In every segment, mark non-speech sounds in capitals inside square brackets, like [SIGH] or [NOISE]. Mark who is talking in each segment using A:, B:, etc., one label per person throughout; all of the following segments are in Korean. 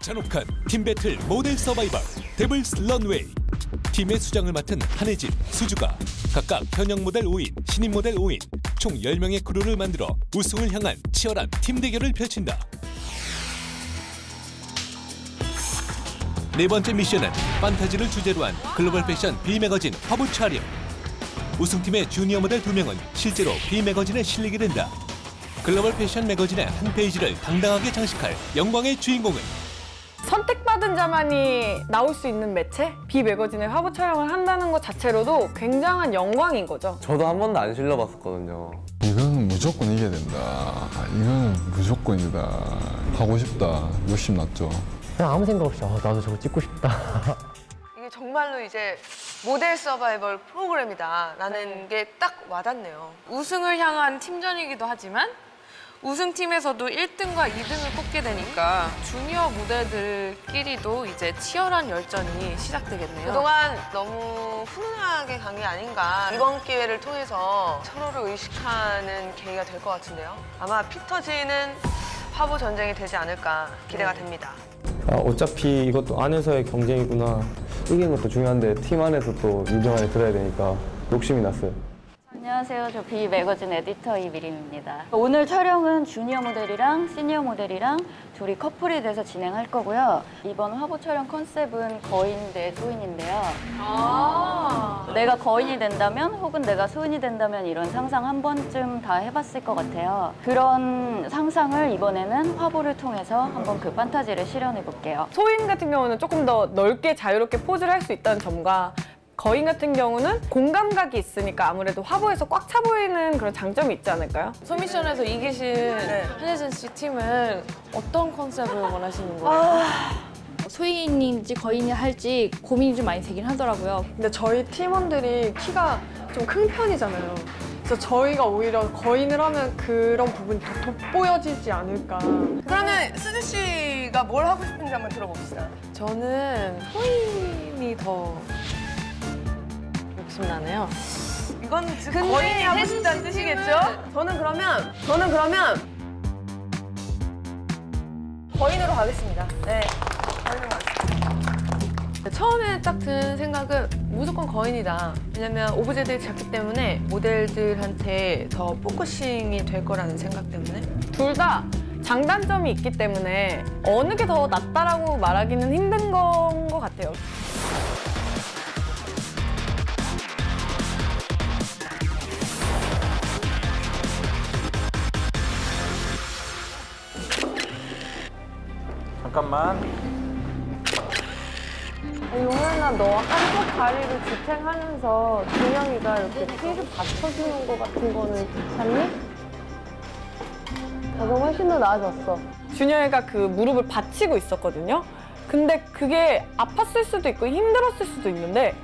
A: 잔혹한 팀 배틀 모델 서바이벌 데블스 런웨이 팀의 수장을 맡은 한혜진, 수주가 각각 현역 모델 5인, 신인 모델 5인 총 10명의 크루를 만들어 우승을 향한 치열한 팀 대결을 펼친다. 네 번째 미션은 판타지를 주제로 한 글로벌 패션 B 매거진 화보 촬영. 우승팀의 주니어 모델 두 명은 실제로 B 매거진에 실리게 된다. 글로벌 패션 매거진의 한 페이지를 당당하게 장식할 영광의 주인공은
B: 선택받은 자만이 나올 수 있는 매체? 비 매거진에 화보 촬영을 한다는 것 자체로도 굉장한 영광인 거죠.
C: 저도 한 번도 안 실려봤었거든요.
D: 이거는 무조건 이겨야 된다. 이거는 무조건이다. 하고 싶다. 욕심 났죠.
E: 그냥 아무 생각 없이 아, 나도 저거 찍고 싶다. [LAUGHS]
F: 이게 정말로 이제 모델 서바이벌 프로그램이다 라는 게 딱 와닿네요.
G: 우승을 향한 팀전이기도 하지만 우승팀에서도 1등과 2등을 뽑게 되니까 주니어 무대들끼리도 이제 치열한 열전이 시작되겠네요.
F: 그동안 너무 훈훈하게 간 게 아닌가 이번 기회를 통해서 서로를 의식하는 계기가 될 것 같은데요. 아마 피 터지는 화보 전쟁이 되지 않을까 기대가 됩니다.
C: 아, 어차피 이것도 안에서의 경쟁이구나. 이기는 것도 중요한데 팀 안에서 또 인정 안에 들어야 되니까 욕심이 났어요.
H: 안녕하세요. 저비 매거진 에디터 이미림입니다. 오늘 촬영은 주니어 모델이랑 시니어 모델이랑 둘이 커플이 돼서 진행할 거고요. 이번 화보 촬영 컨셉은 거인 대 소인인데요. 내가 거인이 된다면 혹은 내가 소인이 된다면 이런 상상 한 번쯤 다 해봤을 것 같아요. 그런 상상을 이번에는 화보를 통해서 한번 그 판타지를 실현해 볼게요.
B: 소인 같은 경우는 조금 더 넓게 자유롭게 포즈를 할 수 있다는 점과 거인 같은 경우는 공감각이 있으니까 아무래도 화보에서 꽉 차 보이는 그런 장점이 있지 않을까요?
G: 소미션에서 이기신
F: 네.
G: 한혜진 씨 팀은 어떤 컨셉을 원하시는 거예요?
I: 소인인지 거인이 할지 고민이 좀 많이 되긴 하더라고요.
J: 근데 저희 팀원들이 키가 좀 큰 편이잖아요. 그래서 저희가 오히려 거인을 하면 그런 부분이 더 돋보여지지 않을까.
F: 그러면 수지 씨가 뭘 하고 싶은지 한번 들어봅시다.
G: 저는 소인이 더 욕심나네요.
F: 이건 지금 거인이 하고 싶다는 뜻이겠죠? 저는 그러면 저는 그러면 거인으로 가겠습니다. 네. 거인으로 가겠습니다. 처음에 딱 든 생각은 무조건 거인이다. 왜냐면 오브제들이 작기 때문에 모델들한테 더 focusing이 될 거라는 생각 때문에.
B: 둘 다 장단점이 있기 때문에 어느 게 더 낫다라고 말하기는 힘든 건 것 같아요.
K: 잠깐만.
B: 용현아, 너 한쪽 다리를 지탱하면서 준영이가 이렇게 키를 받쳐주는 것 같은 거는 괜찮니? 저도 훨씬 더 나아졌어. 준영이가 그 무릎을 받치고 있었거든요. 근데 그게 아팠을 수도 있고 힘들었을 수도 있는데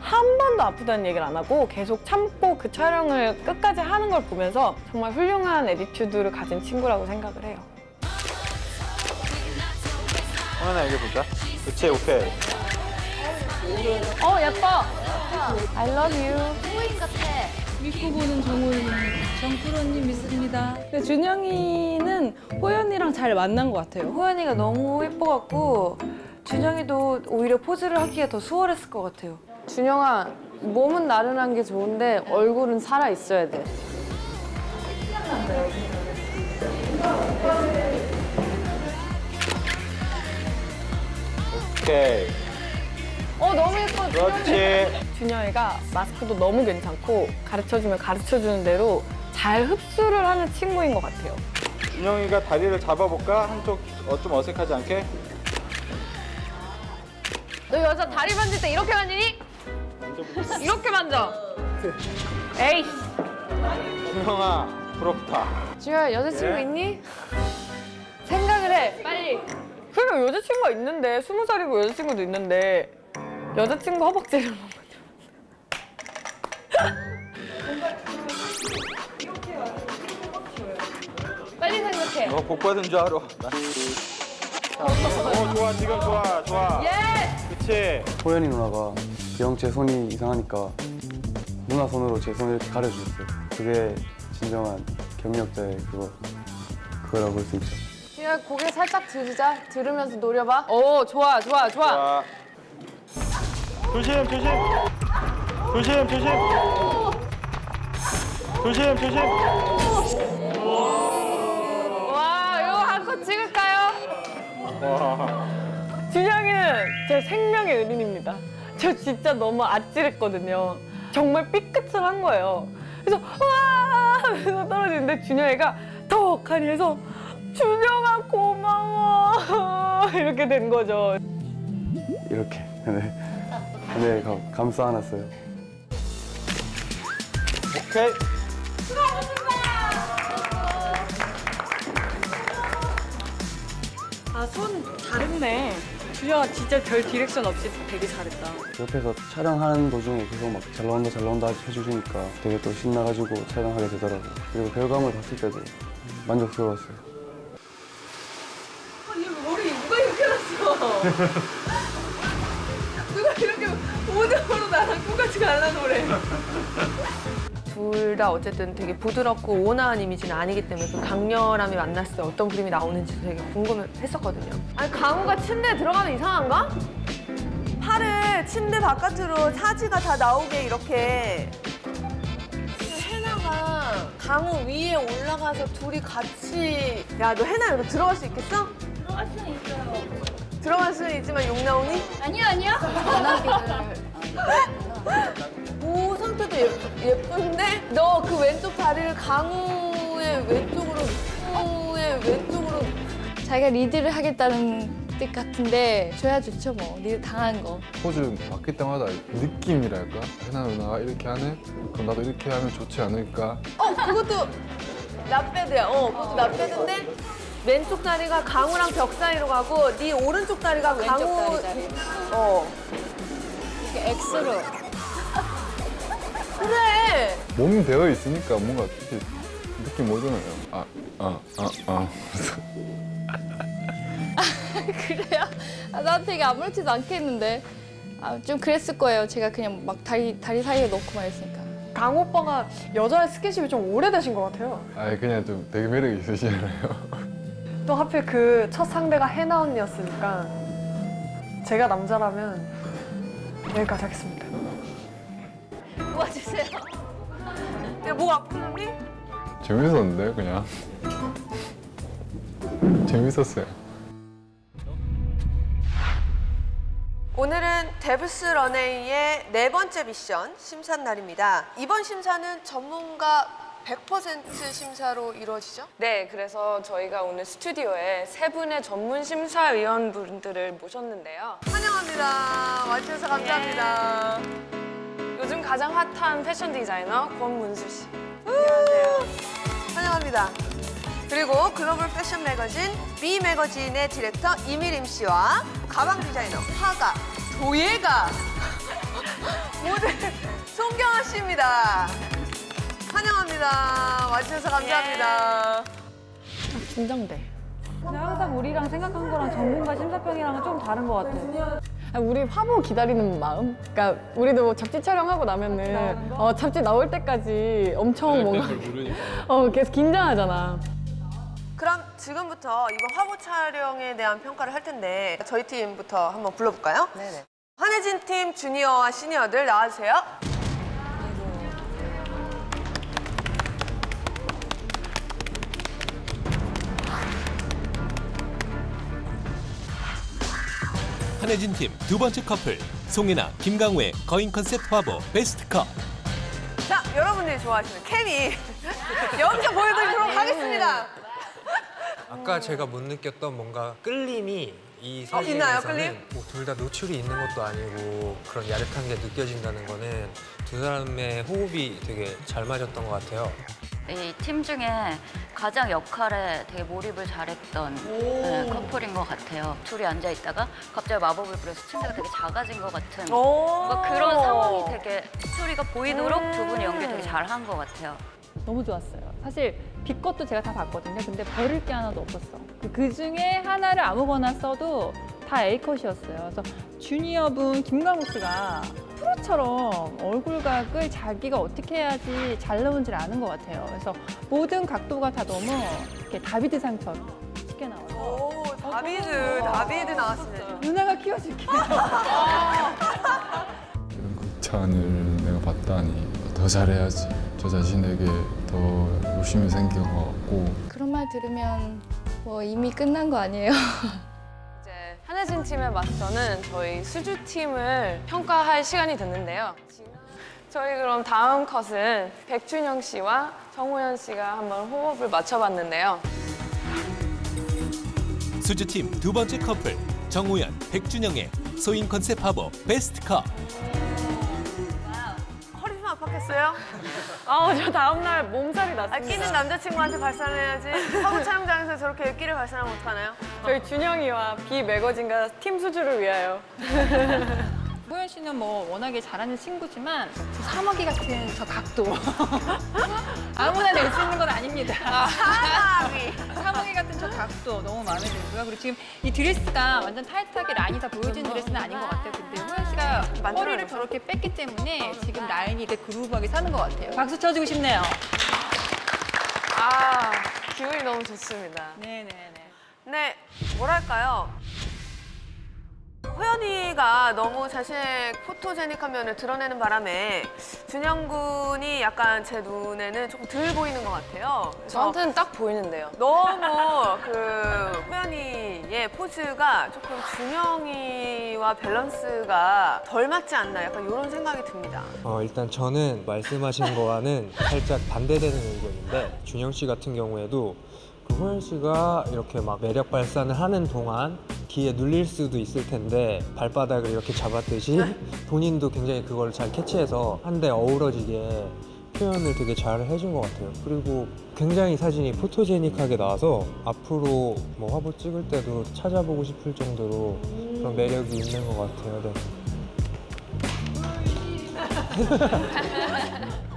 B: 한 번도 아프다는 얘기를 안 하고 계속 참고 그 촬영을 끝까지 하는 걸 보면서 정말 훌륭한 에디튜드를 가진 친구라고 생각을 해요.
K: 여기 보자. 그치 오케이.
B: 어, 예뻐! I love you.
I: 믿고 보는 정우님, 정프로님 믿습니다. 근데 준영이는 호연이랑 잘 만난 것 같아요.
G: 호연이가 너무 예뻐갖고 준영이도 오히려 포즈를 하기가 더 수월했을 것 같아요. 준영아, 몸은 나른한 게 좋은데 얼굴은 살아 있어야 돼.
K: 오케이.
B: 어, 너무 예뻐.
K: 그렇지.
B: 준영이가 마스크도 너무 괜찮고 가르쳐주면 가르쳐주는 대로 잘 흡수를 하는 친구인 것 같아요.
K: 준영이가 다리를 잡아볼까? 한쪽 어, 좀 어색하지 않게?
B: 너 여자 다리 만질 때 이렇게 만지니? 이렇게 만져. 에이.
K: 준영아 부럽다.
G: 준영아, 여자친구
K: 예?
G: 있니? 생각을 해, 빨리.
B: 그러니까 여자친구가 있는데 스무 살이고 여자친구도 있는데 여자친구 허벅지를 먹는
G: 빨리 생각해.
K: 너 복 받은 줄 알아. 나- 어 좋아 지금 좋아 좋아.
G: 예!
K: 그치.
C: 호연이 누나가 영제 손이 이상하니까 누나 손으로 제 손을 이렇게 가려주셨어요. 그게 진정한 경력자의 그거 그거라고 볼 수 있죠.
G: 준영아 고개 살짝 들자. 들으면서 노려봐. 오 좋아 좋아 좋아.
K: 자. 조심 조심. 조심 조심. 조심 조심.
G: 와 이거 한컷 찍을까요?
K: 와.
B: 준영이는 제 생명의 은인입니다. 저 진짜 너무 아찔했거든요. 정말 삐끗을 한 거예요. 그래서 와 하면서 떨어지는데 준영이가 턱하니 해서 준영아 고마워 [LAUGHS] 이렇게 된 거죠.
C: 이렇게. 네. 네, 감- 감싸 안았어요.
K: 오케이.
B: 아손 잘했네. 준영아 진짜 별 direction 없이 되게 잘했다.
C: 옆에서 촬영하는 도중에 계속 막 잘 나온다 잘 나온다 해주시니까 되게 또 신나가지고 촬영하게 되더라고요. 그리고 결과물 봤을 때도 만족스러웠어요.
F: 머리 누가 이렇게 났어? 누가 이렇게 오디오로 나랑 똑같이 갈라고 그래? 둘 다 어쨌든 되게 부드럽고 온화한 이미지는 아니기 때문에 그 강렬함이 만났을 때 어떤 그림이 나오는지 되게 궁금했었거든요. 아니 강우가 침대에 들어가면 이상한가? 팔을 침대 바깥으로 사지가 다 나오게 이렇게 해나가 강우 위에 올라가서 둘이 같이 야 너 해나 여기 들어갈 수 있겠어?
H: 들어갈 수는 있어요.
F: 들어갈 수는 있지만 욕 나오니?
H: 아니요, 아니요.
F: 오 상태도 예, 예쁜데? 너 그 왼쪽 다리를 강우의 왼쪽으로 강우의 왼쪽으로
L: 자기가 리드를 하겠다는 뜻 같은데 줘야 좋죠 뭐 리드 당한 거
D: 포즈 바뀔 때마다 느낌이랄까? 해나 누나가 이렇게 하네? 그럼 나도 이렇게 하면 좋지 않을까?
F: 어 그것도 not bad야 어 그것도 not bad인데 왼쪽 다리가 강우랑 벽 사이로 가고 네 오른쪽 다리가
L: 왼쪽
F: 강우
L: 다리, 다리.
F: 어
L: 이렇게 X로 [LAUGHS]
F: 그래
D: 몸이 되어 있으니까 뭔가 이렇게 느낌 오잖아요. 아, 아, 아, 아. [LAUGHS]
L: 그래요? 아, 나한테 되게 아무렇지도 않겠는데 아, 좀 그랬을 거예요 제가 그냥 막 다리, 다리 사이에 넣고만 했으니까
J: 강 오빠가 여자의 스킨십이 좀 오래되신 것 같아요.
D: 아, 그냥 좀 되게 매력 있으시잖아요. [LAUGHS]
J: 또 하필 그 첫 상대가 해나 언니였으니까 제가 남자라면 여기까지 하겠습니다.
L: 도와주세요
F: 야목 아프니?
D: 재밌었는데 그냥 재밌었어요.
F: 오늘은 데브스 런웨이의 네 번째 미션 심사 날입니다. 이번 심사는 전문가 100% 심사로 이루어지죠?
G: 네, 그래서 저희가 오늘 스튜디오에 세 분의 전문 심사위원분들을 모셨는데요.
F: 환영합니다. 와주셔서 감사합니다.
G: 요즘 가장 핫한 패션 디자이너 권문수 씨.
F: 환영합니다. 그리고 글로벌 패션 매거진 B 매거진의 디렉터 이미림 씨와 가방 디자이너 화가 도예가 [LAUGHS] 모델 [LAUGHS] 송경아 씨입니다. 환영합니다. 와주셔서 감사합니다.
B: 긴장돼.
I: 근데 항상 우리랑 생각한 거랑 전문가 심사평이랑은 좀 다른 것 같아요.
B: 아, 우리 화보 기다리는 마음? 그러니까 우리도 뭐 잡지 촬영하고 나면은 어, 잡지 나올 때까지 엄청 뭔가 [LAUGHS] 어, 계속 긴장하잖아.
F: 그럼 지금부터 이번 화보 촬영에 대한 평가를 할 텐데 저희 팀부터 한번 불러볼까요? 네네. 한혜진 팀 주니어와 시니어들 나와주세요.
A: 한혜진 팀 두 번째 커플 송혜나 김강우의 거인 컨셉 화보 베스트 컷
F: 자, 여러분들이 좋아하시는 케미 [LAUGHS] 여기서 보여드리도록 하겠습니다.
M: 아까 제가 못 느꼈던 뭔가 끌림이 이
F: 어,
M: 사진에서는 뭐둘 다 노출이 있는 것도 아니고 그런 야릇한 게 느껴진다는 거는 두 사람의 호흡이 되게 잘 맞았던 것 같아요.
H: 이 팀 중에 가장 역할에 되게 몰입을 잘했던 네, 커플인 것 같아요. 둘이 앉아 있다가 갑자기 마법을 부려서 침대가 되게 작아진 것 같은 뭔가 그런 상황이 되게 스토리가 보이도록 두 분이 연기 되게 잘한 것 같아요.
I: 너무 좋았어요. 사실 비것도 제가 다 봤거든요. 근데 버릴 게 하나도 없었어. 그 중에 하나를 아무거나 써도 다 A컷이었어요. 그래서 주니어분 김강우 씨가 프로처럼 얼굴각을 자기가 어떻게 해야지 잘 나오는지를 아는 것 같아요. 그래서 모든 각도가 다 너무 이렇게 다비드 상처 멋있게 나와서
F: 오, 다비드, 다비드 나왔습니다.
I: 누나가 키워줄게.
D: 이런 극찬을 내가 받다니 더 잘해야지. 저 자신에게 더 욕심이 생긴 것 같고
L: 그런 말 들으면 뭐 이미 끝난 거 아니에요? [LAUGHS]
G: 한혜진 팀에 맞서는 저희 수주 팀을 평가할 시간이 됐는데요. 저희 그럼 다음 컷은 백준영 씨와 정호연 씨가 한번 호흡을 맞춰봤는데요.
A: 수주 팀 두 번째 커플 정우현, 백준영의 소인 컨셉 화보 베스트 컷.
F: 허리 좀 아팠겠어요?
B: 아, 저 다음날 몸살이 났습니다.
F: 아, 끼는 남자친구한테 발산해야지. 화보 촬영장에서 저렇게 끼를 발산하면 어떡하나요?
B: 저희 준영이와 비 매거진과 팀 수주를 위하여. [LAUGHS]
I: 호연 씨는 뭐 워낙에 잘하는 친구지만 저 사마귀 같은 저 각도 [LAUGHS] 아무나 낼 수 있는 건 아닙니다.
F: 사마귀. [LAUGHS]
I: 사마귀 같은 저 각도 너무 마음에 들고요. 그리고 지금 이 드레스가 완전 타이트하게 라인이 다 보여지는 드레스는 아닌 것 같아요. 근데 호연 씨가 허리를 저렇게 뺐기 때문에 지금 라인이 되게 groove하게 사는 것 같아요. 박수 쳐주고 싶네요.
F: 아, 기분이 너무 좋습니다.
I: 네네네.
F: 네, 뭐랄까요. 호연이가 너무 자신의 포토제닉한 면을 드러내는 바람에 준영 군이 약간 제 눈에는 조금 덜 보이는 것 같아요.
G: 저한테는 딱 보이는데요.
F: 너무 그 호연이의 포즈가 조금 준영이와 밸런스가 덜 맞지 않나 약간 이런 생각이 듭니다.
M: 어, 일단 저는 말씀하신 거와는 살짝 반대되는 의견인데 준영 씨 같은 경우에도 그 호연 씨가 이렇게 막 매력 발산을 하는 동안 귀에 눌릴 수도 있을 텐데 발바닥을 이렇게 잡았듯이 [LAUGHS] 본인도 굉장히 그걸 잘 캐치해서 한데 어우러지게 표현을 되게 잘 해준 것 같아요. 그리고 굉장히 사진이 포토제닉하게 나와서 앞으로 뭐 화보 찍을 때도 찾아보고 싶을 정도로 그런 매력이 있는 것 같아요. 네. [LAUGHS]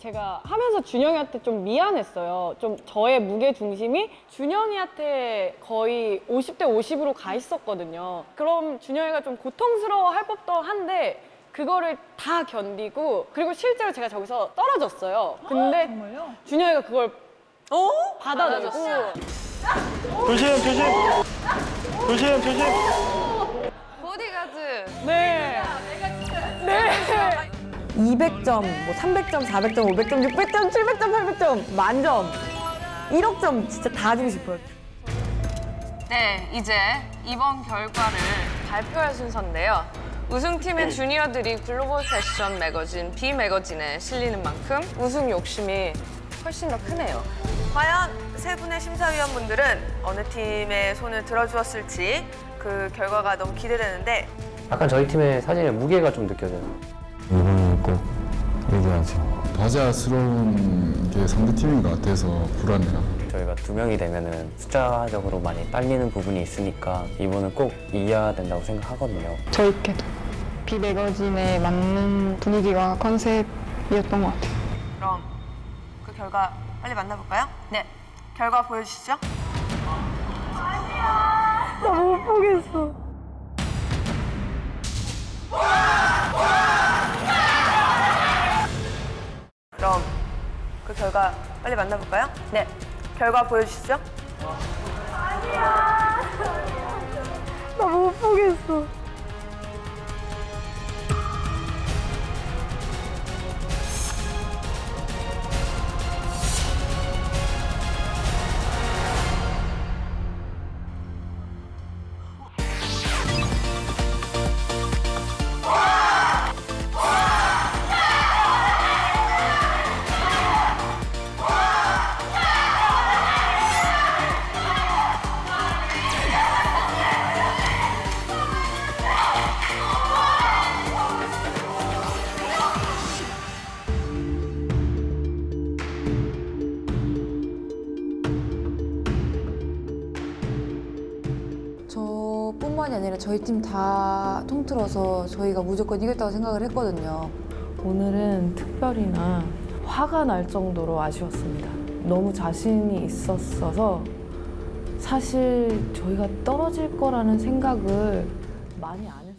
B: 제가 하면서 준영이한테 좀 미안했어요. 좀 저의 무게 중심이 준영이한테 거의 50대 50으로 가 있었거든요. 그럼 준영이가 좀 고통스러워 할 법도 한데 그거를 다 견디고 그리고 실제로 제가 저기서 떨어졌어요. 근데? 준영이가 그걸 받아내고
K: 조심 조심 조심 조심
F: 보디가드.
B: 네. 네. 200점, 뭐 300점, 400점, 500점, 600점, 700점, 800점, 만점, 1억 점 진짜 다 주고 싶어요.
G: 네, 이제 이번 결과를 발표할 순서인데요. 우승팀의 주니어들이 글로벌 패션 매거진 B 매거진에 실리는 만큼 우승 욕심이 훨씬 더 크네요. 과연 세 분의 심사위원분들은 어느 팀의 손을 들어주었을지 그 결과가 너무 기대되는데
E: 약간 저희 팀의 사진에 무게가 좀 느껴져요.
D: 이번에 꼭 이겨야죠. 다자스러운 게 상대팀인 것 같아서 불안해요.
E: 저희가 두 명이 되면은 숫자적으로 많이 딸리는 부분이 있으니까 이번은 꼭 이겨야 된다고 생각하거든요.
N: 저희께도 비매거진에 맞는 분위기와 컨셉이었던 것 같아요.
F: 그럼 그 결과 빨리 만나볼까요? 네. 결과 보여주시죠.
B: 나
F: 결과 빨리 만나볼까요? 네. 결과 보여주시죠.
B: 나 [LAUGHS] 못 보겠어.
O: 저뿐만이 아니라 저희 팀 다 통틀어서 저희가 무조건 이겼다고 생각을 했거든요.
G: 오늘은 특별히나 화가 날 정도로 아쉬웠습니다. 너무 자신이 있었어서 사실 저희가 떨어질 거라는 생각을 많이 안 했어요.